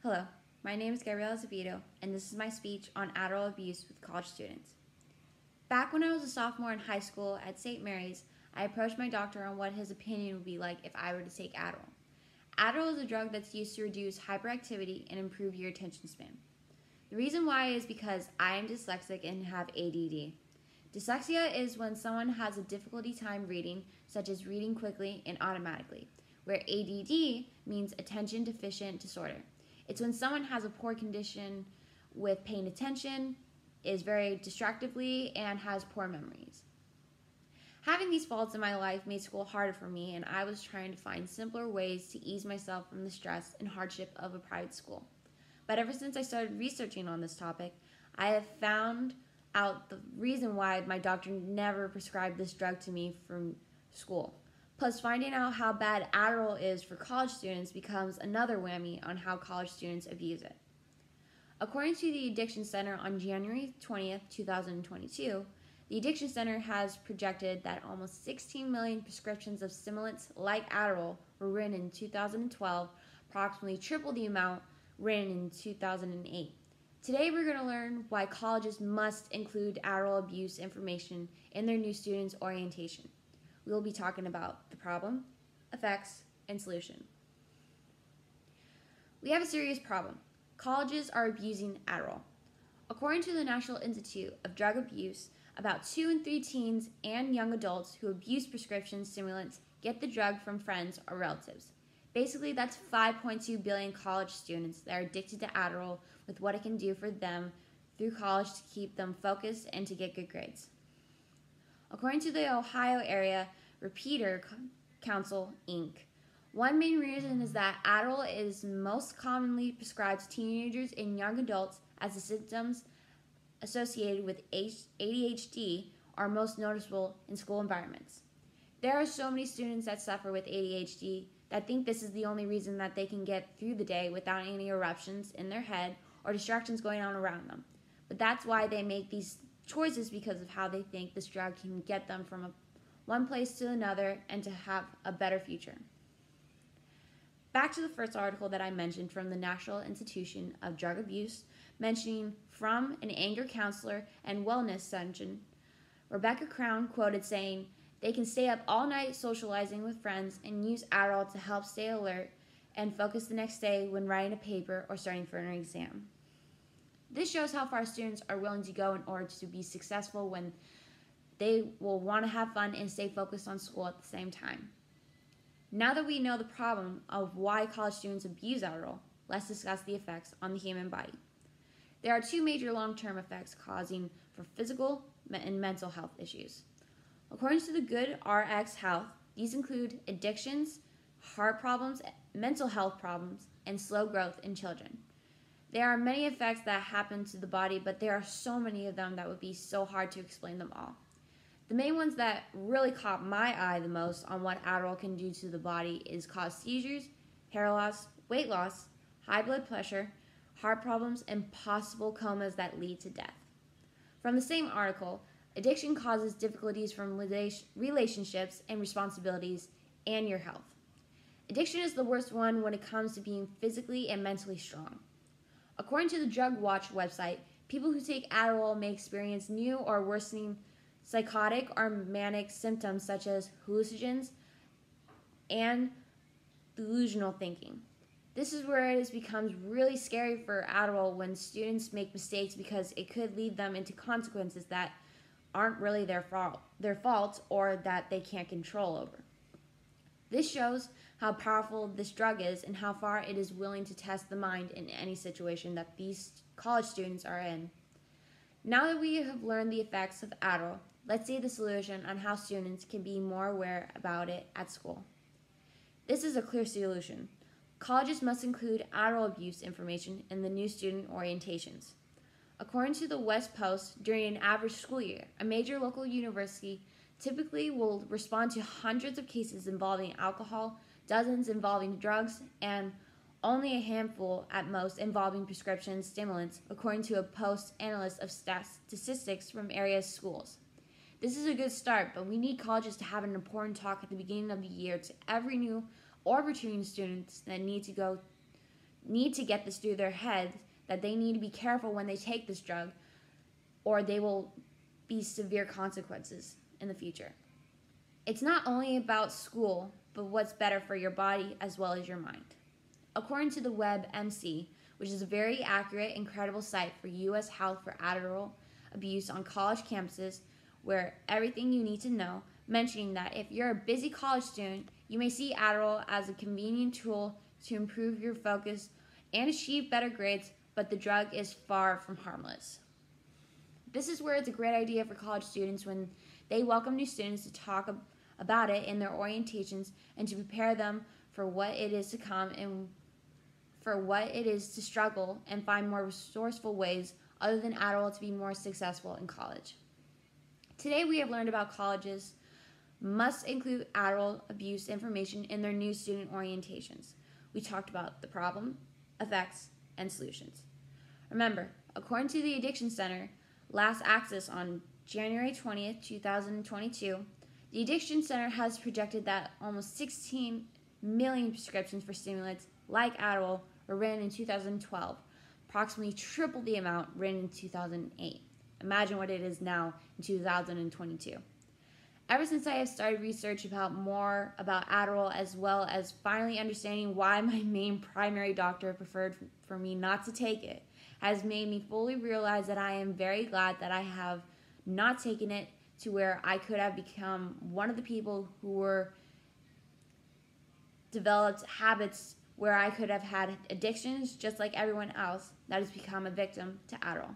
Hello, my name is Gabriella Azevedo, and this is my speech on Adderall abuse with college students. Back when I was a sophomore in high school at St. Mary's, I approached my doctor on what his opinion would be like if I were to take Adderall. Adderall is a drug that's used to reduce hyperactivity and improve your attention span. The reason why is because I am dyslexic and have ADD. Dyslexia is when someone has a difficulty time reading, such as reading quickly and automatically, where ADD means attention deficient disorder. It's when someone has a poor condition with paying attention, is very distractively, and has poor memories. Having these faults in my life made school harder for me, and I was trying to find simpler ways to ease myself from the stress and hardship of a private school. But ever since I started researching on this topic, I have found out the reason why my doctor never prescribed this drug to me from school. Plus, finding out how bad Adderall is for college students becomes another whammy on how college students abuse it. According to the Addiction Center on January 20th, 2022, the Addiction Center has projected that almost 16 million prescriptions of stimulants like Adderall were written in 2012, approximately triple the amount written in 2008. Today, we're going to learn why colleges must include Adderall abuse information in their new students' orientation. We will be talking about the problem, effects, and solution. We have a serious problem. Colleges are abusing Adderall. According to the National Institute of Drug Abuse, about two in three teens and young adults who abuse prescription stimulants get the drug from friends or relatives. Basically, that's 5.2 billion college students that are addicted to Adderall with what it can do for them through college to keep them focused and to get good grades. According to the Ohio Area Repeater Council, Inc., one main reason is that Adderall is most commonly prescribed to teenagers and young adults as the symptoms associated with ADHD are most noticeable in school environments. There are so many students that suffer with ADHD that think this is the only reason that they can get through the day without any eruptions in their head or distractions going on around them. But that's why they make these choices because of how they think this drug can get them from a, one place to another and to have a better future. Back to the first article that I mentioned from the National Institution of Drug Abuse, mentioning from an anger counselor and wellness session, Rebecca Crown quoted saying, They can stay up all night socializing with friends and use Adderall to help stay alert and focus the next day when writing a paper or studying for an exam. This shows how far students are willing to go in order to be successful when they will want to have fun and stay focused on school at the same time. Now that we know the problem of why college students abuse Adderall, let's discuss the effects on the human body. There are two major long term effects causing for physical and mental health issues. According to the Good RX Health, these include addictions, heart problems, mental health problems, and slow growth in children. There are many effects that happen to the body, but there are so many of them that would be so hard to explain them all. The main ones that really caught my eye the most on what Adderall can do to the body is cause seizures, hair loss, weight loss, high blood pressure, heart problems, and possible comas that lead to death. From the same article, addiction causes difficulties from relationships and responsibilities and your health. Addiction is the worst one when it comes to being physically and mentally strong. According to the Drug Watch website, people who take Adderall may experience new or worsening psychotic or manic symptoms such as hallucinations and delusional thinking. This is where it becomes really scary for Adderall when students make mistakes because it could lead them into consequences that aren't really their fault, their fault or that they can't control over. This shows how powerful this drug is and how far it is willing to test the mind in any situation that these college students are in. Now that we have learned the effects of Adderall, let's see the solution on how students can be more aware about it at school. This is a clear solution. Colleges must include Adderall abuse information in the new student orientations. According to the West Post, during an average school year, a major local university typically will respond to hundreds of cases involving alcohol, dozens involving drugs, and only a handful at most involving prescription stimulants, according to a post analyst of statistics from area schools. This is a good start, but we need colleges to have an important talk at the beginning of the year to every new or returning students that need to go need to get this through their heads that they need to be careful when they take this drug or they will be severe consequences in the future. It's not only about school, but what's better for your body as well as your mind. According to the WebMD, which is a very accurate and credible site for U.S. health for Adderall abuse on college campuses, where everything you need to know, mentioning that if you're a busy college student, you may see Adderall as a convenient tool to improve your focus and achieve better grades, but the drug is far from harmless. This is where it's a great idea for college students when they welcome new students to talk about it in their orientations and to prepare them for what it is to come and for what it is to struggle and find more resourceful ways other than Adderall to be more successful in college. Today we have learned about colleges must include Adderall abuse information in their new student orientations. We talked about the problem, effects, and solutions. Remember, according to the Addiction Center, last access on January 20th, 2022, the Addiction Center has projected that almost 16 million prescriptions for stimulants like Adderall were written in 2012, approximately triple the amount written in 2008. Imagine what it is now in 2022. Ever since I have started research about more about Adderall as well as finally understanding why my main primary doctor preferred for me not to take it, has made me fully realize that I am very glad that I have not taken it to where I could have become one of the people who were developed habits where I could have had addictions just like everyone else that has become a victim to Adderall.